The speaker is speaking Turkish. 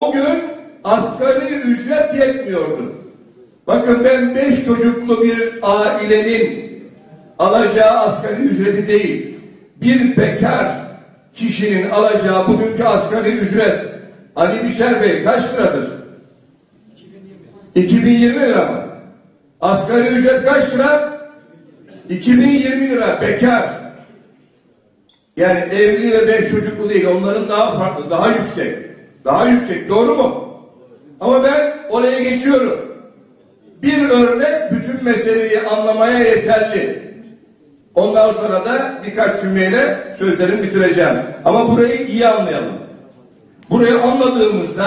O gün asgari ücret yetmiyordu. Bakın ben beş çocuklu bir ailenin alacağı asgari ücreti değil, bir bekar kişinin alacağı bugünkü asgari ücret Ali Biçer Bey kaç liradır? 2020 lira mı? Asgari ücret kaç lira? 2020 lira bekar. Yani evli ve beş çocuklu değil. Onların daha farklı, daha yüksek. Daha yüksek. Doğru mu? Ama ben oraya geçiyorum. Bir örnek bütün meseleyi anlamaya yeterli. Ondan sonra da birkaç cümleyle sözlerimi bitireceğim. Ama burayı iyi anlayalım. Burayı anladığımızda